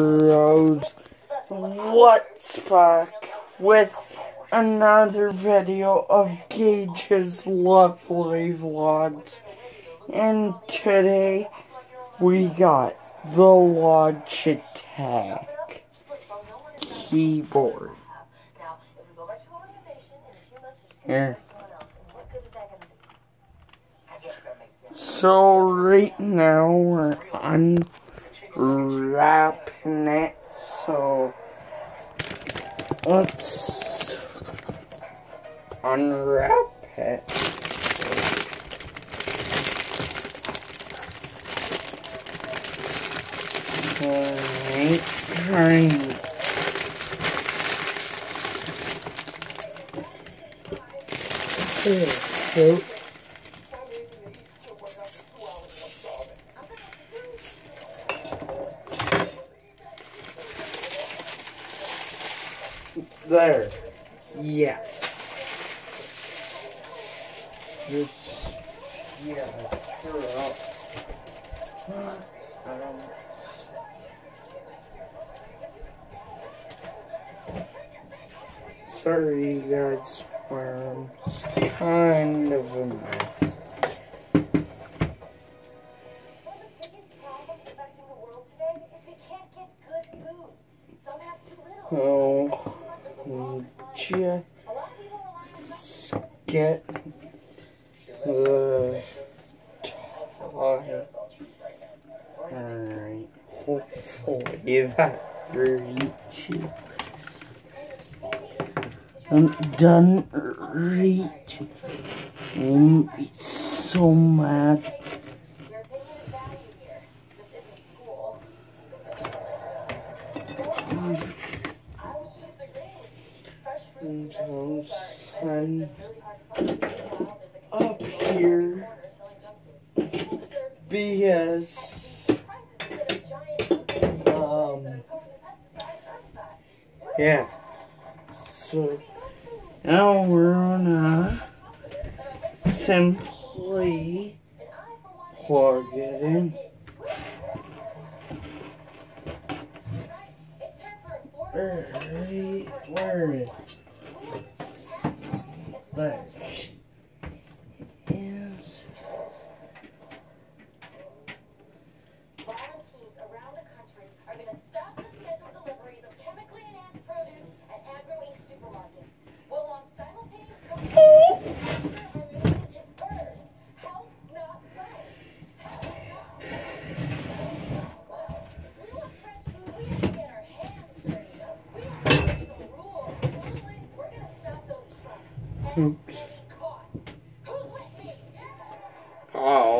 Rose. What's back with another video of Gage's Lovely Vlogs. And today we got the Logitech keyboard. Here. So right now we're unwrapping it. So let's unwrap it. Alright, kind so There. Yeah. Just, yeah, tear it up. I don't. Sorry, guys, worms. Kind of a mess. Oh, hopefully that reaches. I'm done reaching. I'm so mad. So sun up here because um yeah. So now we're gonna simply plug it in. Where, where is there? Is Volunteers around the country are going to stop the scheduled deliveries of chemically enhanced produce at Agro Inc. supermarkets. While on simultaneous protests, our movement is heard. Help, not right. Help, not right. We want fresh food. We have to get our hands dirty. We don't have some rules. Literally, we're going to stop those trucks. And Oops. get caught. Who's with me? oh Everyone is saying that you're totally stressed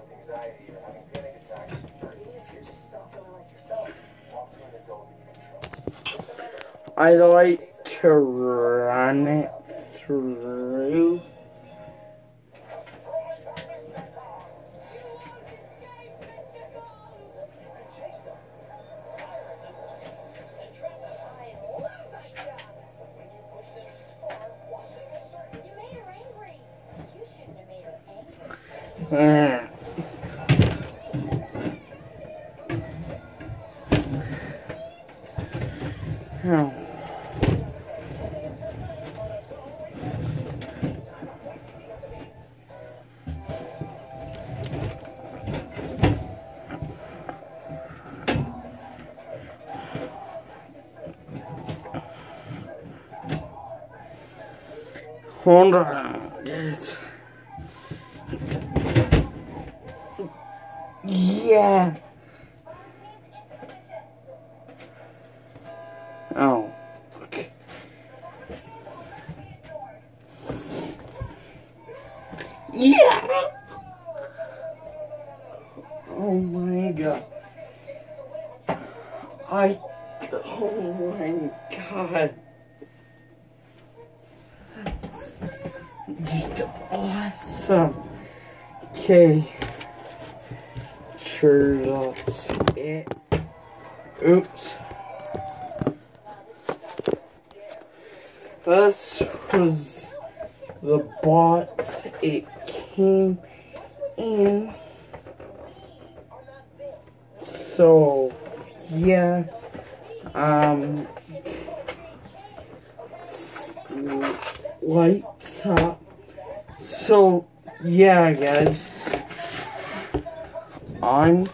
with anxiety or having panic attacks, or even if you're just not feeling like yourself, talk to an adult you can trust. Just remember, I like to run it through. You On, guys. Yeah. Oh. Okay. Yeah. Oh my god. I. Oh my god. That's just awesome. Okay. Sure, that's it. Oops. This was the box it came in. So, yeah. Um, lights up. So, yeah, guys. I'm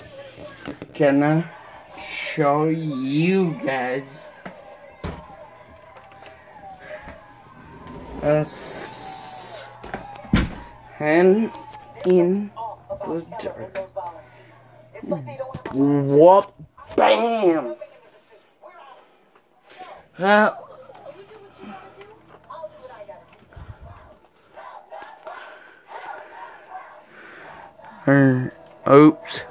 gonna show you guys us hand in the dark. What? Bam! Uh, oops.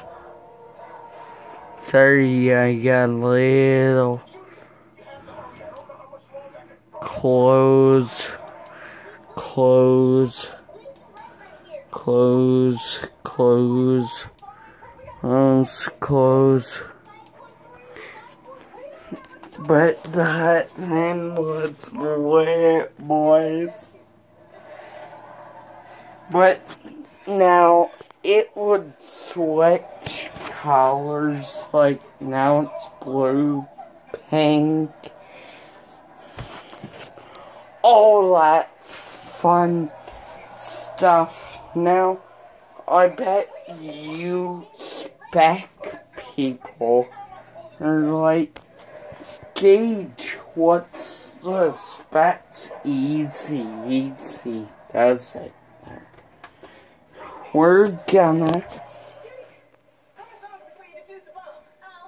Sorry, I got a little close, close, close, close, close. But that thing was lit, boys. But now it would switch colors, like now it's blue, pink, all that fun stuff. Now, I bet you spec people are like, Gage what's the specs easy, easy, does it? We're gonna,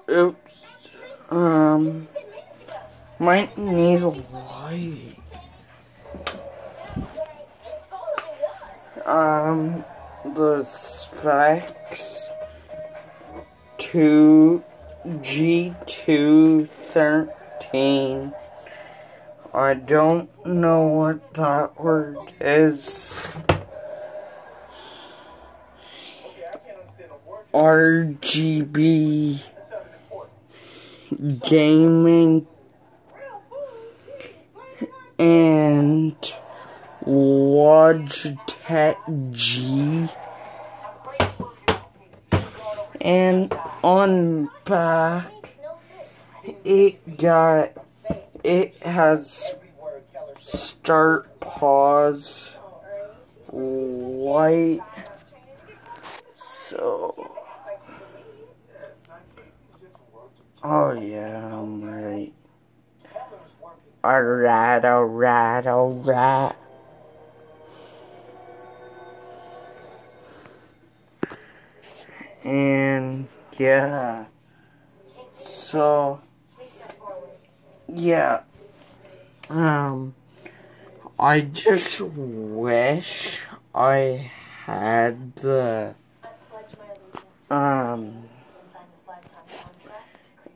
oops, um, might need a light. Um, the specs 2... G213. I don't know what that word is. RGB gaming and Logitech G. And on back it got it has start pause light so oh yeah I'm right alright alright alright. And yeah. So yeah. Um i just wish i had the um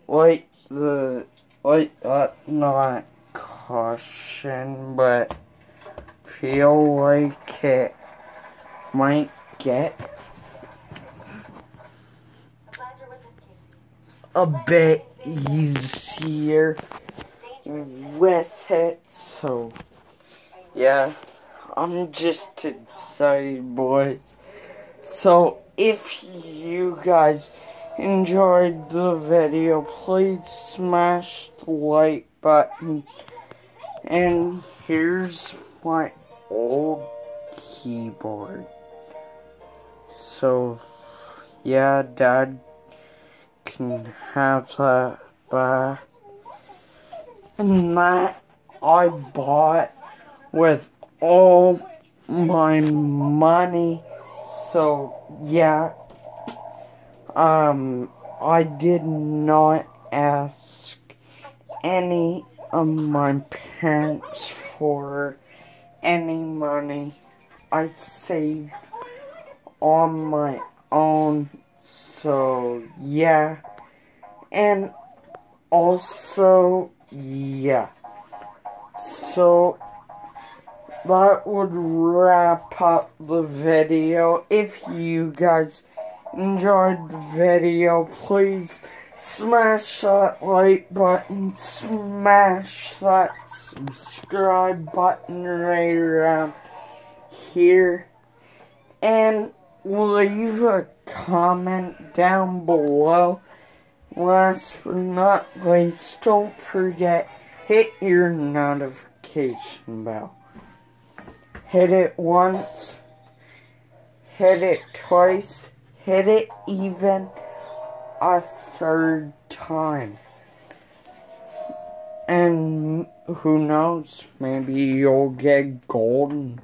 like the like uh, not caution but feel like it might get a bit easier with it. So, yeah, I'm just excited, boys. So, if you guys enjoyed the video, please smash the like button. And here's my old keyboard. So, yeah, Dad can have that back. And that I bought with all my money. So yeah. Um I did not ask any of my parents for any money. I saved on my own. So yeah. And also, yeah. So, that would wrap up the video. If you guys enjoyed the video, please smash that like button, smash that subscribe button right around here, and leave a comment down below. Last but not least, don't forget, hit your notification bell. Hit it once, hit it twice, hit it even a third time. And who knows, maybe you'll get golden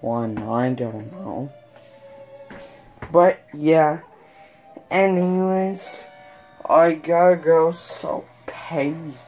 one, I don't know. But yeah, anyways, I gotta go, so peace.